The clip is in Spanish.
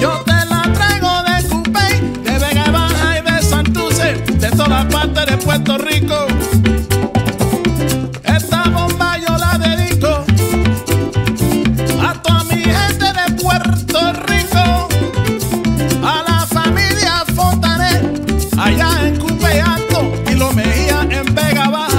Yo te la traigo de Cupey, de Vega Baja y de Santurce, de todas partes de Puerto Rico. Esta bomba yo la dedico a toda mi gente de Puerto Rico, a la familia Fontanet, allá en Cupey Alto y los Mejía en Vega Baja.